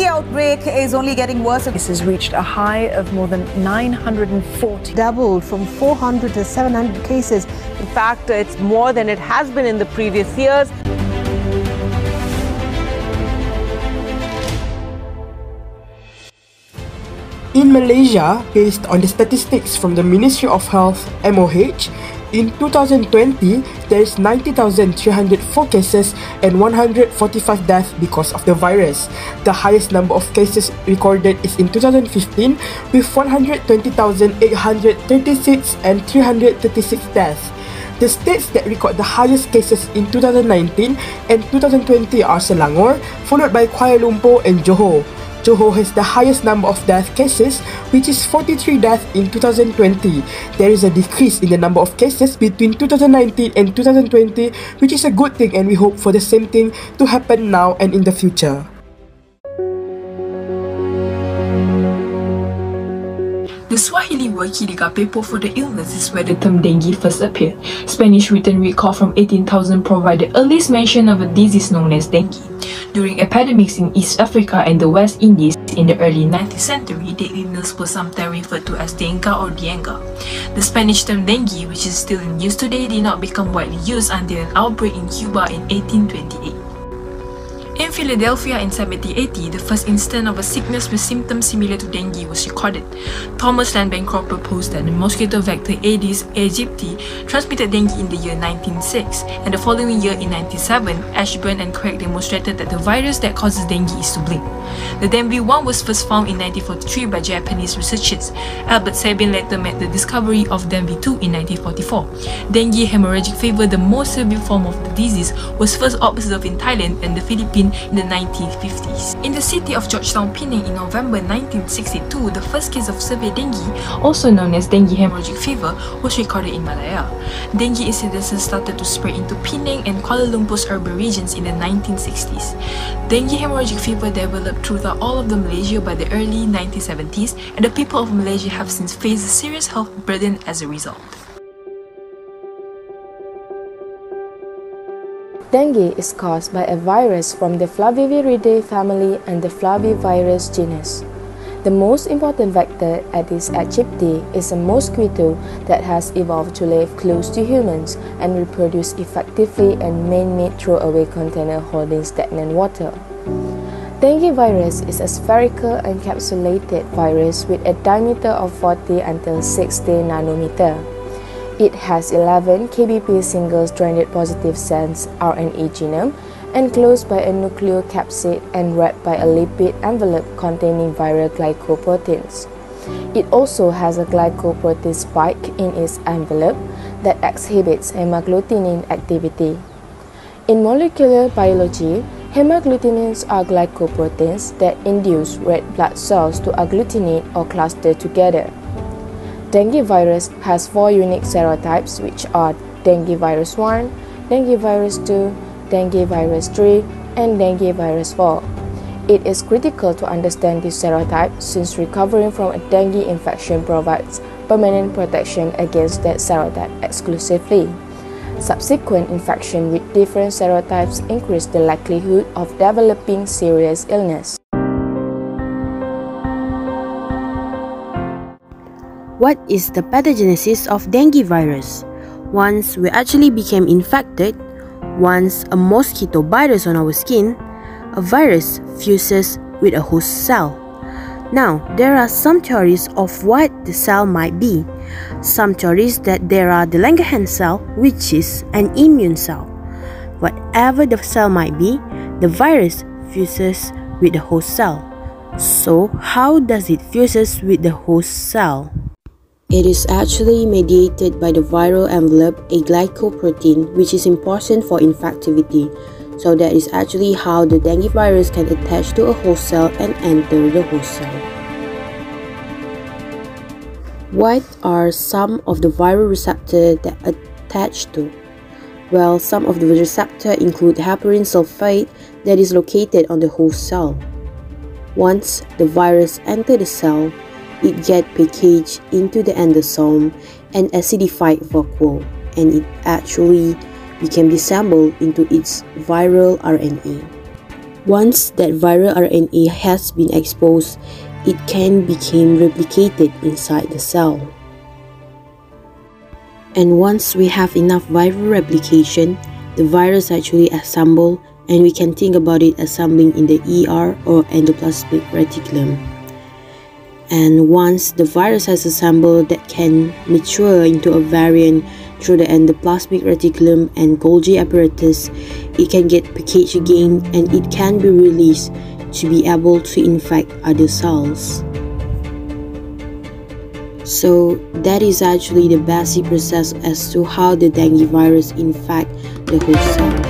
dengue outbreak is only getting worse. This has reached a high of more than 940. Doubled from 400 to 700 cases. In fact, it's more than it has been in the previous years. In Malaysia, based on the statistics from the Ministry of Health MOH, in 2020, there is 90,304 cases and 145 deaths because of the virus. The highest number of cases recorded is in 2015 with 120,836 and 336 deaths. The states that record the highest cases in 2019 and 2020 are Selangor, followed by Kuala Lumpur and Johor. Johor has the highest number of death cases, which is 43 deaths in 2020. There is a decrease in the number of cases between 2019 and 2020, which is a good thing and we hope for the same thing to happen now and in the future. The Swahili word Kiligapepo for the illness is where the term dengue first appeared. Spanish written record from 18,000 provide the earliest mention of a disease known as dengue. During epidemics in East Africa and the West Indies in the early 19th century, the illness was sometimes referred to as dengue or dienga. The Spanish term dengue, which is still in use today, did not become widely used until an outbreak in Cuba in 1828. In Philadelphia in 1780, the first instance of a sickness with symptoms similar to dengue was recorded. Thomas Lane Bancroft proposed that the mosquito vector Aedes aegypti transmitted dengue in the year 1906, and the following year in 1907, Ashburn and Craig demonstrated that the virus that causes dengue is to blink. The dengue 1 was first found in 1943 by Japanese researchers. Albert Sabin later made the discovery of dengue 2 in 1944. Dengue hemorrhagic fever, the most severe form of the disease, was first observed in Thailand and the Philippines in the 1950s. In the city of Georgetown, Penang in November 1962, the first case of severe dengue, also known as dengue hemorrhagic fever, was recorded in Malaya. Dengue incidences started to spread into Penang and Kuala Lumpur's urban regions in the 1960s. Dengue hemorrhagic fever developed throughout all of the Malaysia by the early 1970s, and the people of Malaysia have since faced a serious health burden as a result. Dengue is caused by a virus from the Flaviviridae family and the Flavivirus genus. The most important vector Aedes aegypti is a mosquito that has evolved to live close to humans and reproduce effectively in man-made throwaway container holding stagnant water. Dengue virus is a spherical encapsulated virus with a diameter of 40 until 60 nanometer. It has 11 kbp single-stranded positive sense RNA genome enclosed by a nucleocapsid and wrapped by a lipid envelope containing viral glycoproteins. It also has a glycoprotein spike in its envelope that exhibits hemagglutinin activity. In molecular biology, hemagglutinins are glycoproteins that induce red blood cells to agglutinate or cluster together. Dengue virus has four unique serotypes which are dengue virus 1, dengue virus 2, dengue virus 3, and dengue virus 4. It is critical to understand this serotype since recovering from a dengue infection provides permanent protection against that serotype exclusively. Subsequent infection with different serotypes increase the likelihood of developing serious illness. What is the pathogenesis of dengue virus? Once we actually became infected, once a mosquito bites on our skin, a virus fuses with a host cell. Now, there are some theories of what the cell might be. Some theories that there are the Langerhans cell, which is an immune cell. Whatever the cell might be, the virus fuses with the host cell. So, how does it fuses with the host cell? It is actually mediated by the viral envelope, a glycoprotein, which is important for infectivity. So that is actually how the dengue virus can attach to a host cell and enter the host cell. What are some of the viral receptors that attach to? Well, some of the receptors include heparan sulfate that is located on the host cell. Once the virus enters the cell, it get packaged into the endosome and acidified vacuole and it actually became disassembled into its viral RNA. Once that viral RNA has been exposed, it can become replicated inside the cell. And once we have enough viral replication, the virus actually assemble and we can think about it assembling in the ER or endoplasmic reticulum. And once the virus has assembled that can mature into a virion through the endoplasmic reticulum and Golgi apparatus, it can get packaged again and it can be released to be able to infect other cells. So that is actually the basic process as to how the dengue virus infect the host cell.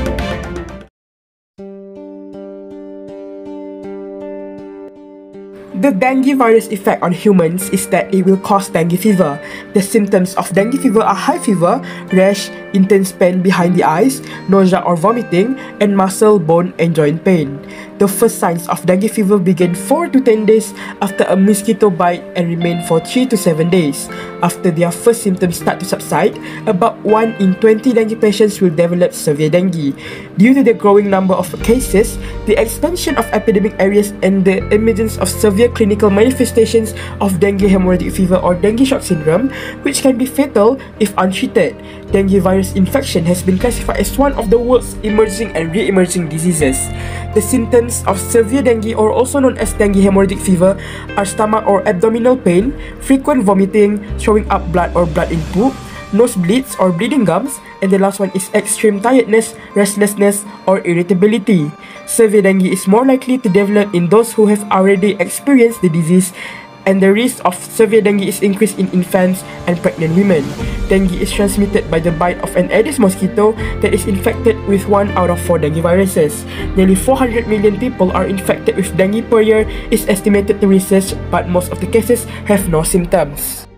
The dengue virus effect on humans is that it will cause dengue fever. The symptoms of dengue fever are high fever, rash, intense pain behind the eyes, nausea or vomiting, and muscle, bone, and joint pain. The first signs of dengue fever begin 4 to 10 days after a mosquito bite and remain for 3 to 7 days. After their first symptoms start to subside, about 1 in 20 dengue patients will develop severe dengue. Due to the growing number of cases, the expansion of epidemic areas, and the emergence of severe clinical manifestations of dengue hemorrhagic fever or dengue shock syndrome, which can be fatal if untreated, dengue virus infection has been classified as one of the world's emerging and re-emerging diseases. The symptoms of severe dengue or also known as dengue hemorrhagic fever are stomach or abdominal pain, frequent vomiting, throwing up blood or blood in poop, nosebleeds or bleeding gums, and the last one is extreme tiredness, restlessness, or irritability. Severe dengue is more likely to develop in those who have already experienced the disease and the risk of severe dengue is increased in infants and pregnant women. Dengue is transmitted by the bite of an Aedes mosquito that is infected with one out of four dengue viruses. Nearly 400 million people are infected with dengue per year is estimated to research, but most of the cases have no symptoms.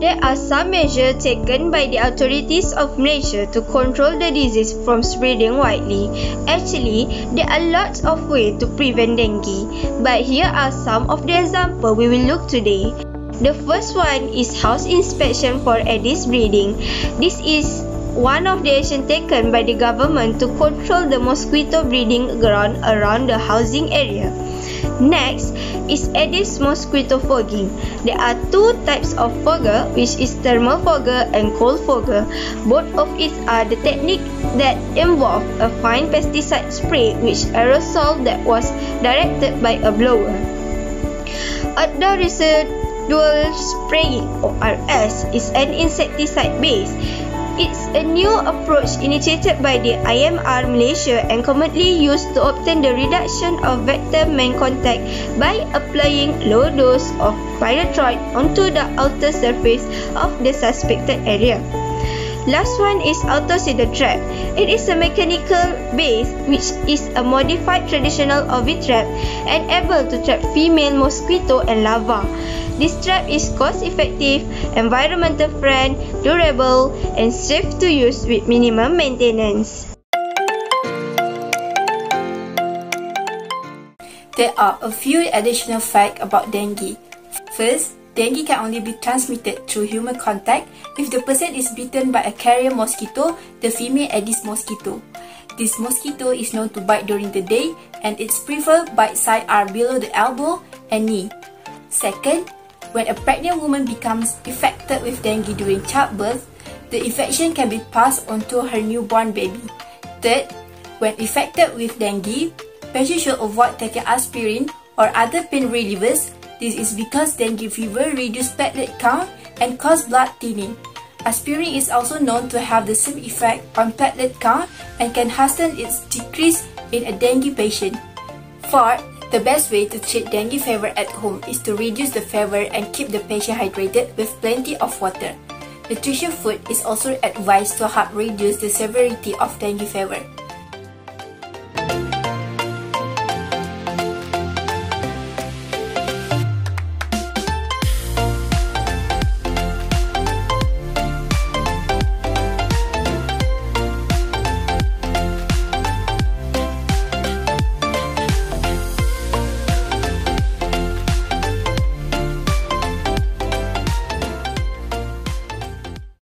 There are some measures taken by the authorities of Malaysia to control the disease from spreading widely. Actually, there are lots of ways to prevent dengue, but here are some of the examples we will look today. The first one is house inspection for Aedes breeding. This is one of the actions taken by the government to control the mosquito breeding ground around the housing area. Next is Aedes mosquito fogging. There are two types of fogger which is thermal fogger and cold fogger. Both of it are the technique that involve a fine pesticide spray which aerosol that was directed by a blower. Outdoor residual spraying ORS is an insecticide base it's a new approach initiated by the IMR Malaysia and commonly used to obtain the reduction of vector main contact by applying low dose of pyrethroid onto the outer surface of the suspected area. Last one is autocidal trap. It is a mechanical base which is a modified traditional ovid trap and able to trap female mosquito and larva. This trap is cost effective, environmental friend, durable, and safe to use with minimum maintenance. There are a few additional facts about dengue. First, dengue can only be transmitted through human contact if the person is bitten by a carrier mosquito, the female Aedes mosquito. This mosquito is known to bite during the day and its preferred bite site are below the elbow and knee. Second, when a pregnant woman becomes infected with dengue during childbirth, the infection can be passed on to her newborn baby. Third, when infected with dengue, patients should avoid taking aspirin or other pain relievers. This is because dengue fever reduces platelet count and cause blood thinning. Aspirin is also known to have the same effect on platelet count and can hasten its decrease in a dengue patient. Fourth, the best way to treat dengue fever at home is to reduce the fever and keep the patient hydrated with plenty of water. Nutrition food is also advised to help reduce the severity of dengue fever.